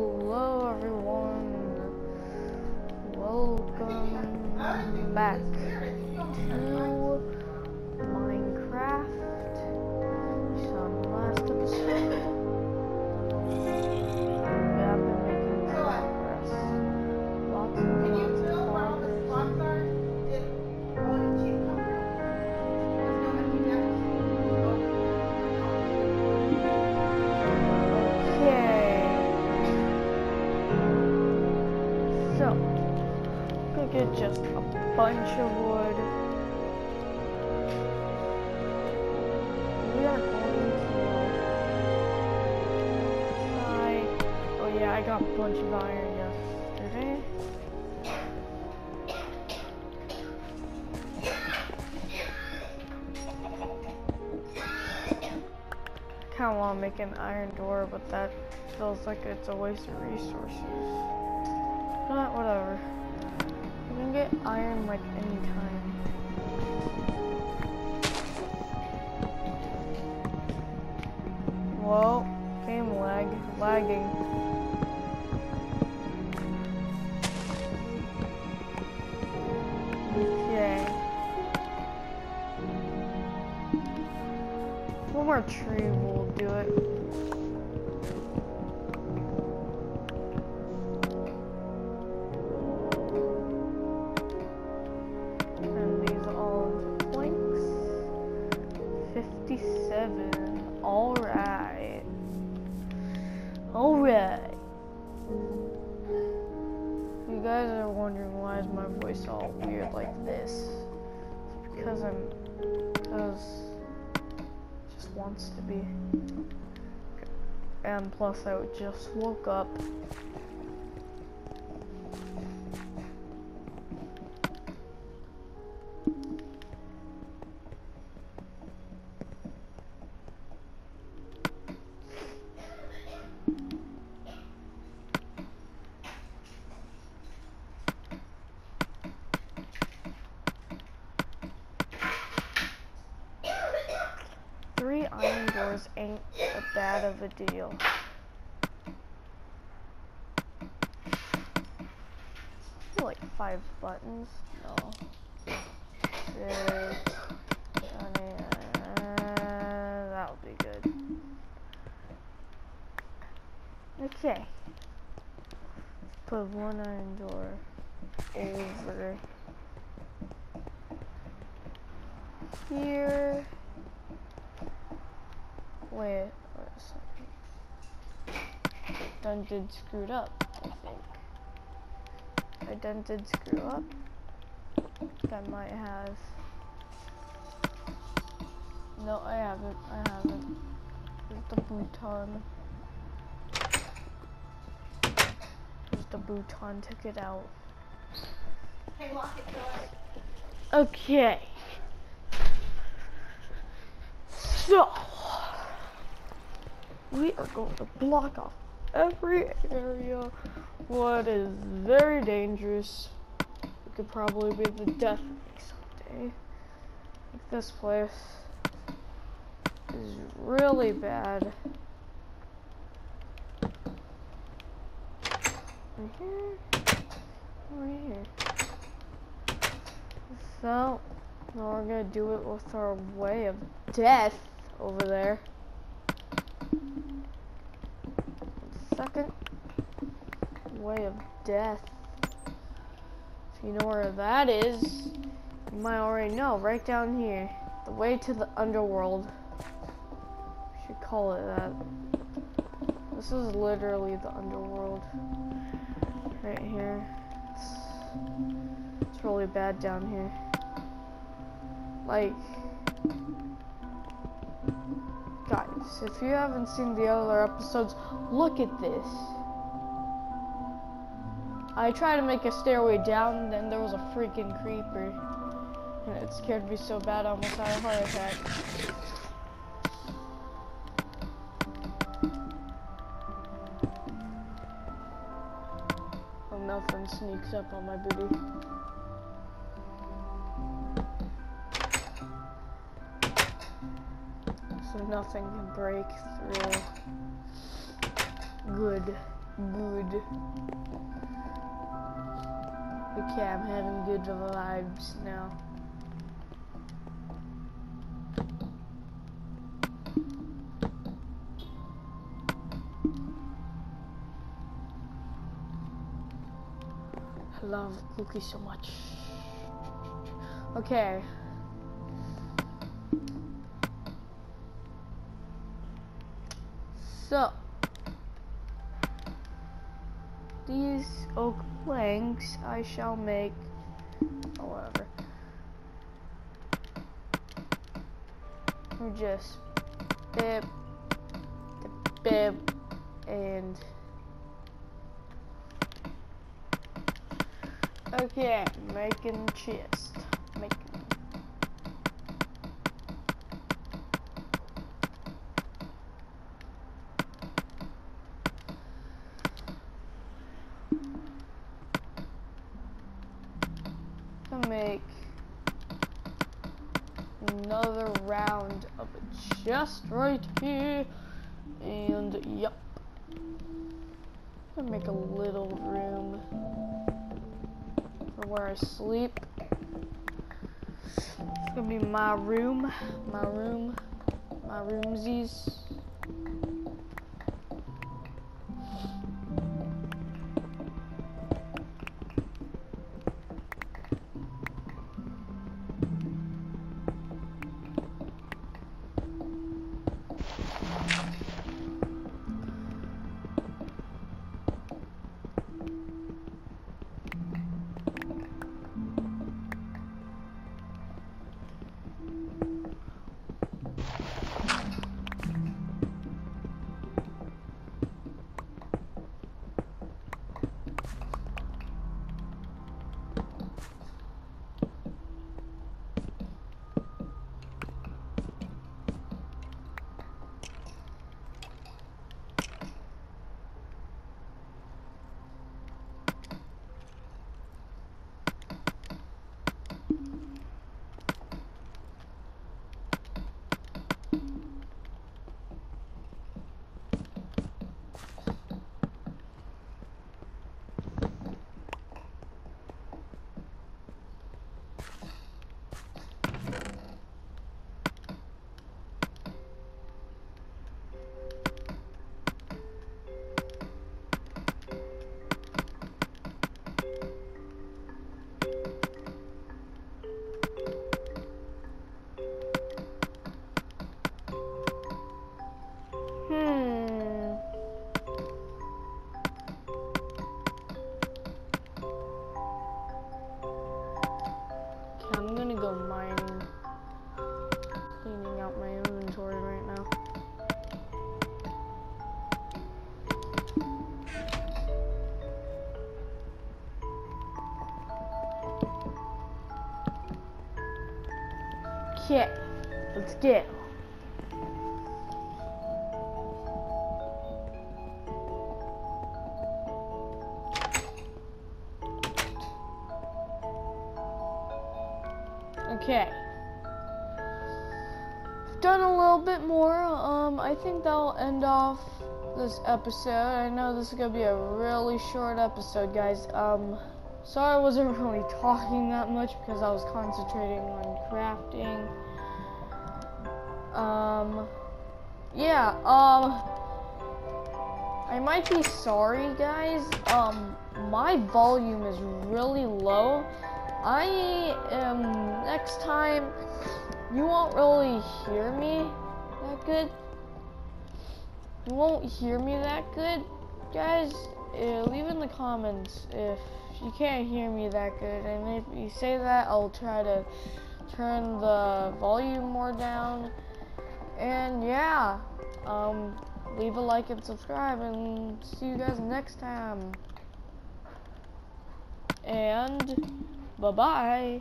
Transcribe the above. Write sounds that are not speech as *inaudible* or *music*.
Hello everyone. Welcome back to just a bunch of wood. We are going to. Oh yeah, I got a bunch of iron yesterday. kind of want to make an iron door, but that feels like it's a waste of resources. But whatever. Can get iron like anytime. Whoa, game lag, lagging. Okay. One more tree will do it. You guys are wondering why is my voice all weird like this? It's because I'm because just wants to be. And plus, I just woke up. Three iron doors ain't a bad of a deal. Like five buttons? No. Six. uh, that would be good. Okay. Put one iron door over here. Wait, wait a second. Done did screwed up, I think. I done did screw up. That might have. No, I haven't. I haven't. There's the bouton. There's the bouton. Took it out. Okay. So, we are going to block off every area. What is very dangerous. It could probably be the death of me someday. Like this place is really bad. Right here. Right here. So, now we're gonna do it with our way of death over there. Second way of death. If you know where that is, you might already know. Right down here. The way to the underworld. We should call it that. This is literally the underworld. Right here. It's, it's really bad down here. Like, if you haven't seen the other episodes, look at this. I tried to make a stairway down, and then there was a freaking creeper. And it scared me so bad I almost had a heart attack. Oh, nothing sneaks up on my booty. So nothing can break through. Good. good. Okay, I'm having good vibes now. I love cookies so much. Okay. So, these oak planks I shall make, or whatever. We're just bib, bib, and okay, making chest, making. to make another round of a chest right here. And yep. Make a little room for where I sleep. It's gonna be my room, my room, my roomsies. Okay. Done a little bit more. Um, I think that'll end off this episode. I know this is gonna be a really short episode, guys. Um, sorry I wasn't *laughs* really talking that much because I was concentrating on crafting. Um, yeah. Um, I might be sorry, guys. Um, my volume is really low. I am next time you won't really hear me that good. You won't hear me that good, guys. Uh, leave in the comments if you can't hear me that good, and if you say that, I'll try to turn the volume more down. And yeah, um, leave a like and subscribe, and see you guys next time. And Bye bye.